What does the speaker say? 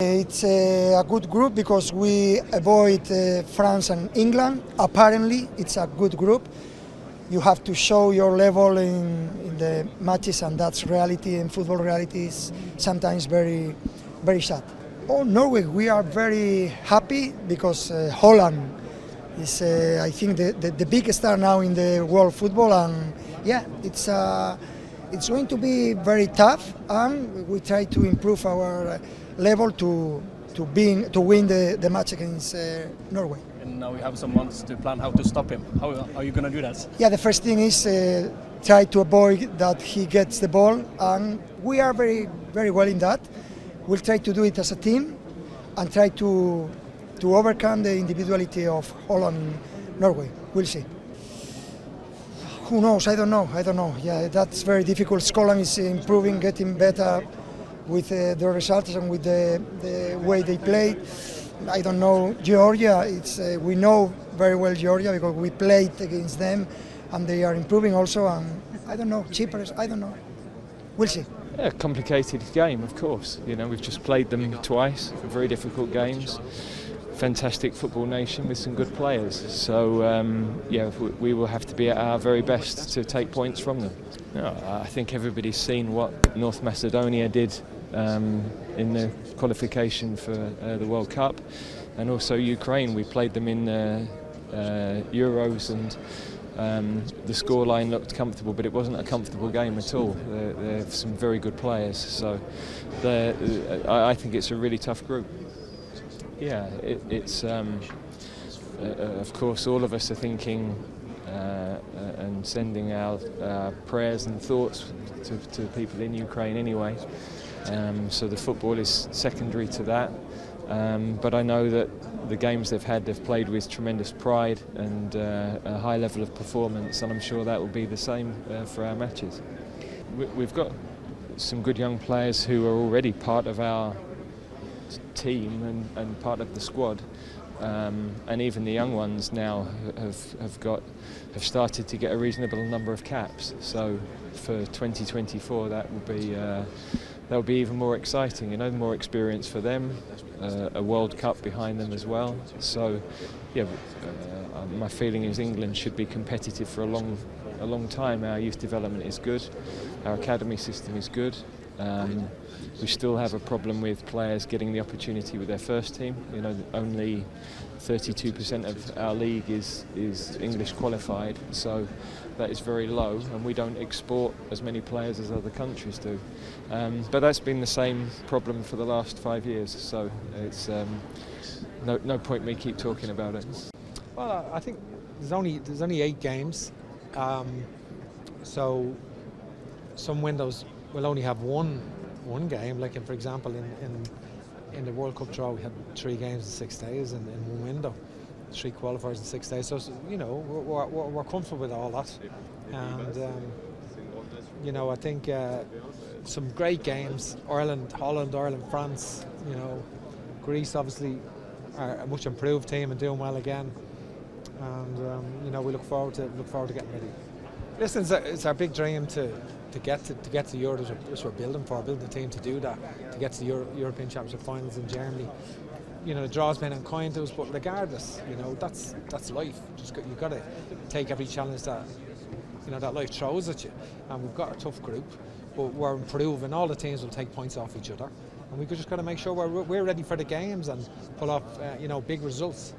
It's a, good group because we avoid uh, France and England. Apparently, it's a good group. You have to show your level in, in the matches, and that's reality. And football reality is sometimes very, very sad. Oh, Norway, we are very happy because uh, Haaland is, uh, I think, the, the, the biggest star now in the world football, and yeah, it's. Uh, it's going to be very tough, and we try to improve our level to to being to win the, the match against uh, Norway. And now we have some months to plan how to stop him. How are you going to do that? Yeah, the first thing is uh, try to avoid that he gets the ball, and we are very very well in that. We'll try to do it as a team, and try to to overcome the individuality of Haaland, Norway. We'll see. Who knows? I don't know. I don't know. Yeah, that's very difficult. Scotland is improving, getting better with uh, the results and with the, the way they played. I don't know Georgia. It's uh, we know very well Georgia because we played against them, and they are improving also. And I don't know Cyprus. I don't know. We'll see. Yeah, complicated game, of course. You know, we've just played them twice, very difficult games. Fantastic football nation with some good players. So, um, yeah, we will have to be at our very best to take points from them. I think everybody's seen what North Macedonia did um, in the qualification for uh, the World Cup, and also Ukraine. We played them in uh, uh, Euros, and um, the scoreline looked comfortable, but it wasn't a comfortable game at all. They're, they're some very good players, so I think it's a really tough group. Yeah, it, it's. Um, uh, of course, all of us are thinking uh, and sending our uh, prayers and thoughts to, to, people in Ukraine anyway. Um, so the football is secondary to that. Um, but I know that the games they've had, they've played with tremendous pride and uh, a high level of performance, and I'm sure that will be the same uh, for our matches. We've got some good young players who are already part of our team and, and part of the squad. Um, and even the young ones now have, have got have started to get a reasonable number of caps. So for 2024, that will be uh, that will be even more exciting. You know, more experience for them, uh, a World Cup behind them as well. So, yeah, uh, my feeling is England should be competitive for a long a long time. Our youth development is good, our academy system is good. Um, we still have a problem with players getting the opportunity with their first team. You know, only 32% of our league is is English qualified, so that is very low, and we don't export as many players as other countries do. Um, but that's been the same problem for the last five years, so it's um, no no point me keep talking about it. Well, I think there's only there's only eight games, um, so some windows will only have one one game. Like, in, for example, in, in in the World Cup draw, we had three games in six days in, in one window, three qualifiers in six days. So, you know, we're, we're, we're comfortable with all that. And, um, you know, I think uh, some great games Ireland, Holland, Ireland, France, you know, Greece obviously are a much improved team and doing well again. And, um, you know, we look forward to look forward to getting ready. Listen, it's, it's our big dream to to get to, to get to the Euro, which we're building for, building a team to do that, to get to the Euro, European Championship finals in Germany. You know, the draw's been unkind to us, but regardless, you know, that's that's life. Just got, you've got to take every challenge that you know that life throws at you. And we've got a tough group, but we're improving. All the teams will take points off each other, and we've just got to make sure we're, we're ready for the games and pull off, uh, you know, big results.